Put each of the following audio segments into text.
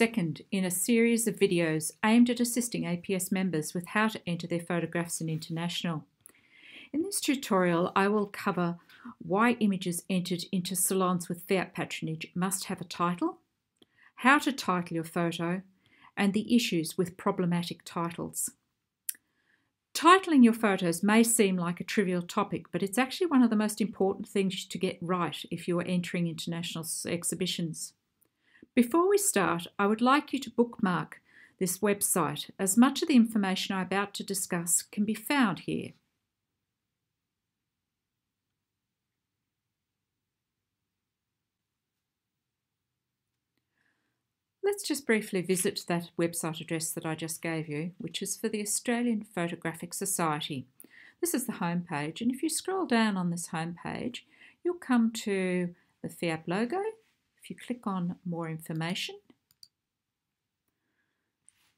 second in a series of videos aimed at assisting APS members with how to enter their photographs in International. In this tutorial, I will cover why images entered into salons with FIAP patronage must have a title, how to title your photo, and the issues with problematic titles. Titling your photos may seem like a trivial topic, but it's actually one of the most important things to get right if you are entering international exhibitions. Before we start, I would like you to bookmark this website as much of the information I'm about to discuss can be found here. Let's just briefly visit that website address that I just gave you, which is for the Australian Photographic Society. This is the home page, and if you scroll down on this home page, you'll come to the FIAP logo. If you click on more information,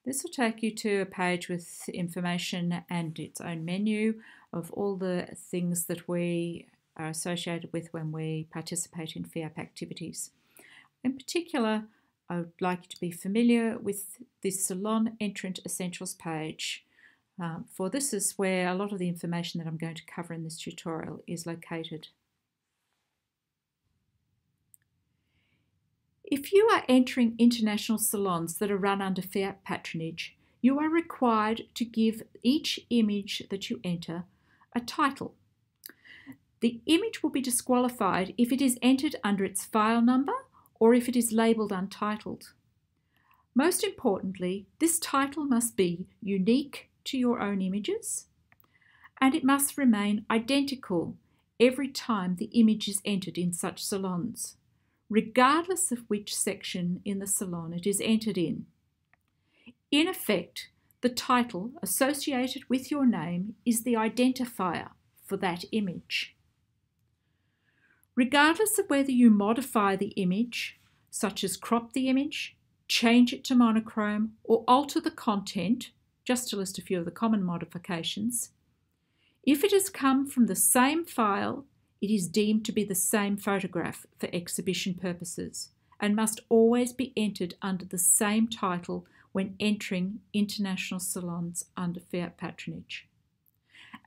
this will take you to a page with information and its own menu of all the things that we are associated with when we participate in FIAP activities. In particular, I would like you to be familiar with this Salon Entrant Essentials page. Um, for this is where a lot of the information that I'm going to cover in this tutorial is located. If you are entering international salons that are run under FIAP patronage, you are required to give each image that you enter a title. The image will be disqualified if it is entered under its file number or if it is labelled untitled. Most importantly, this title must be unique to your own images and it must remain identical every time the image is entered in such salons, regardless of which section in the salon it is entered in. In effect, the title associated with your name is the identifier for that image. Regardless of whether you modify the image, such as crop the image, change it to monochrome, or alter the content, just to list a few of the common modifications, if it has come from the same file, it is deemed to be the same photograph for exhibition purposes and must always be entered under the same title when entering international salons under FIAP patronage.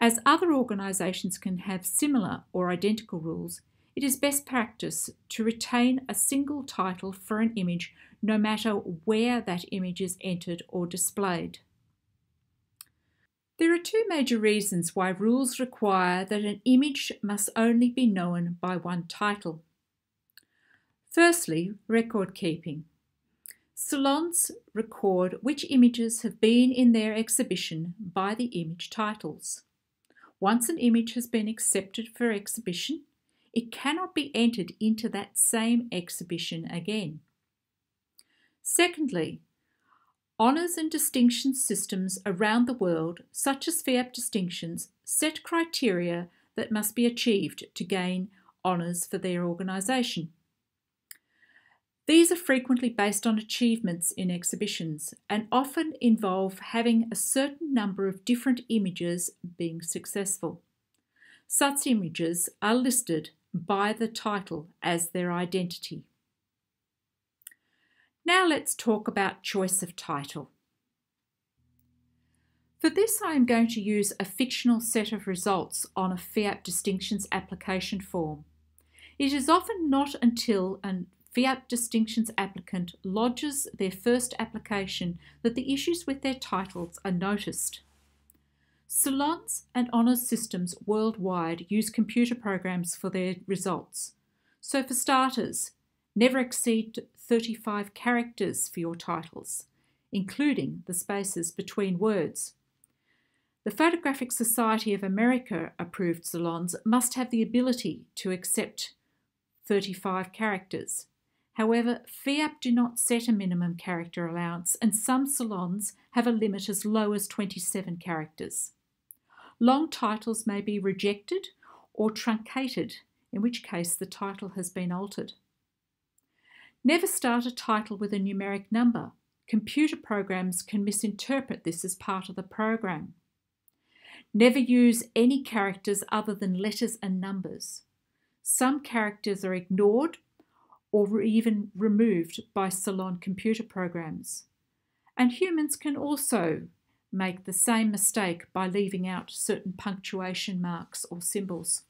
As other organisations can have similar or identical rules, it is best practice to retain a single title for an image no matter where that image is entered or displayed. There are two major reasons why rules require that an image must only be known by one title. Firstly, record keeping. Salons record which images have been in their exhibition by the image titles. Once an image has been accepted for exhibition, it cannot be entered into that same exhibition again. Secondly, honours and distinction systems around the world, such as FIAP distinctions, set criteria that must be achieved to gain honours for their organisation. These are frequently based on achievements in exhibitions and often involve having a certain number of different images being successful. Such images are listed by the title as their identity. Now let's talk about choice of title. For this I am going to use a fictional set of results on a FIAP distinctions application form. It is often not until a FIAP distinctions applicant lodges their first application that the issues with their titles are noticed. Salons and honours systems worldwide use computer programs for their results. So, for starters, never exceed 35 characters for your titles, including the spaces between words. The Photographic Society of America approved salons must have the ability to accept 35 characters. However, FIAP do not set a minimum character allowance, and some salons have a limit as low as 27 characters. Long titles may be rejected or truncated, in which case the title has been altered. Never start a title with a numeric number. Computer programs can misinterpret this as part of the program. Never use any characters other than letters and numbers. Some characters are ignored or even removed by Salon computer programs. And humans can also make the same mistake by leaving out certain punctuation marks or symbols.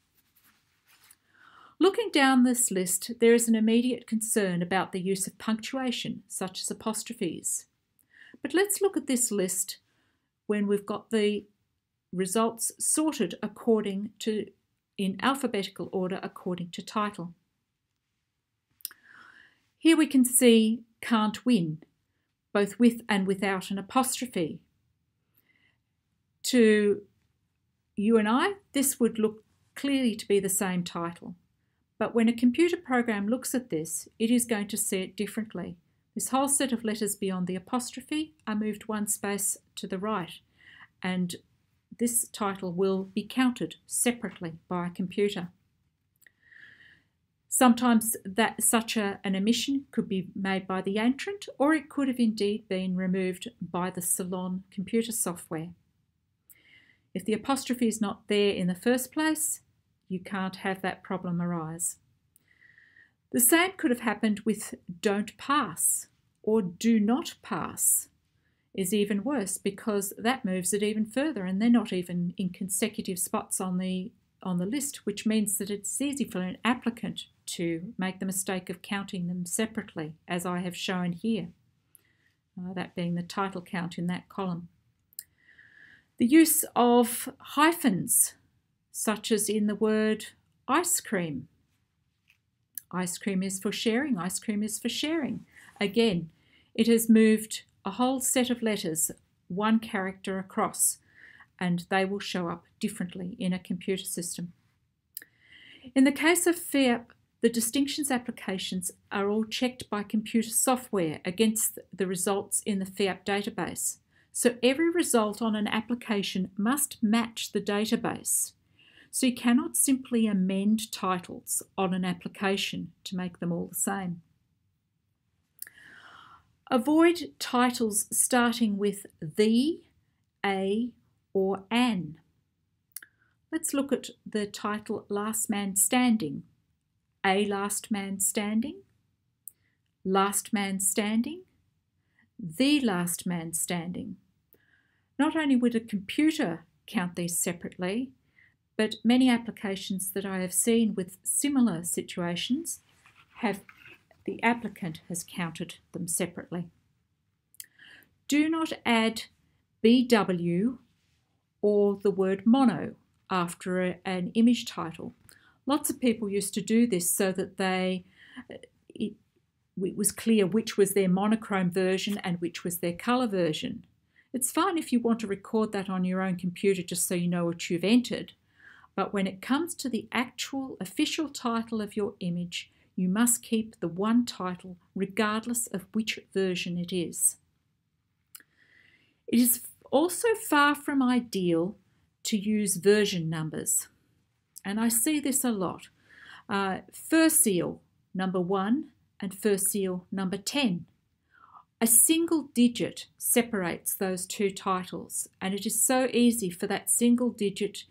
Looking down this list, there is an immediate concern about the use of punctuation, such as apostrophes. But let's look at this list when we've got the results sorted according to in alphabetical order according to title. Here we can see can't win, both with and without an apostrophe. To you and I, this would look clearly to be the same title. But when a computer program looks at this, it is going to see it differently. This whole set of letters beyond the apostrophe are moved one space to the right, and this title will be counted separately by a computer. Sometimes that such a, an omission could be made by the entrant, or it could have indeed been removed by the Salon computer software. If the apostrophe is not there in the first place, you can't have that problem arise. The same could have happened with don't pass or do not pass is even worse because that moves it even further and they're not even in consecutive spots on the on the list which means that it's easy for an applicant to make the mistake of counting them separately as I have shown here uh, that being the title count in that column the use of hyphens such as in the word ice cream ice cream is for sharing ice cream is for sharing again it has moved a whole set of letters, one character across, and they will show up differently in a computer system. In the case of FIAP, the distinctions applications are all checked by computer software against the results in the FIAP database. So every result on an application must match the database. So you cannot simply amend titles on an application to make them all the same. Avoid titles starting with the, a, or an. Let's look at the title Last Man Standing. A Last Man Standing, Last Man Standing, The Last Man Standing. Not only would a computer count these separately, but many applications that I have seen with similar situations have the applicant has counted them separately. Do not add BW or the word mono after a, an image title. Lots of people used to do this so that they uh, it, it was clear which was their monochrome version and which was their colour version. It's fine if you want to record that on your own computer just so you know what you've entered, but when it comes to the actual official title of your image, you must keep the one title regardless of which version it is. It is also far from ideal to use version numbers, and I see this a lot. Uh, Furseal number 1 and First Furseal number 10. A single digit separates those two titles, and it is so easy for that single digit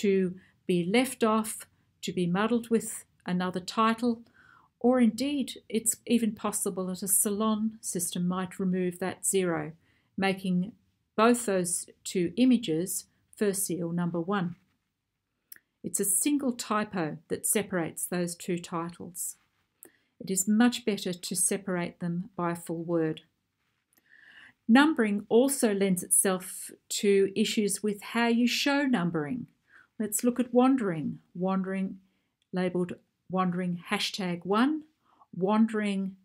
to be left off, to be muddled with another title, or indeed, it's even possible that a salon system might remove that zero, making both those two images first seal number one. It's a single typo that separates those two titles. It is much better to separate them by a full word. Numbering also lends itself to issues with how you show numbering. Let's look at wandering. Wandering labelled wandering hashtag one, wandering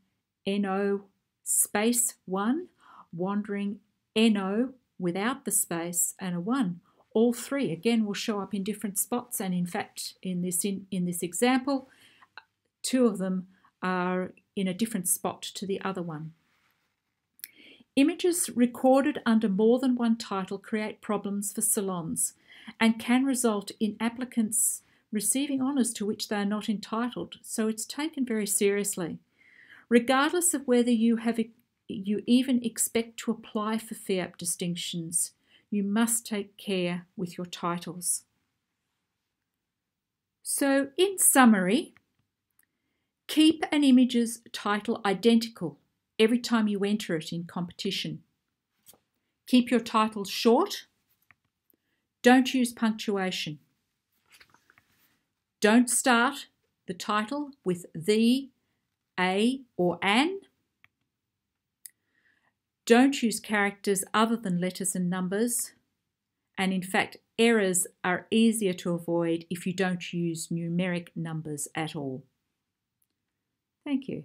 no space one, wandering no without the space, and a one. All three again will show up in different spots, and in fact, in this in, in this example, uh, two of them are in a different spot to the other one. Images recorded under more than one title create problems for salons and can result in applicants receiving honours to which they are not entitled, so it's taken very seriously. Regardless of whether you have you even expect to apply for FIAP distinctions, you must take care with your titles. So, in summary, Keep an image's title identical every time you enter it in competition. Keep your titles short. Don't use punctuation. Don't start the title with the, a, or an. Don't use characters other than letters and numbers. And in fact, errors are easier to avoid if you don't use numeric numbers at all. Thank you.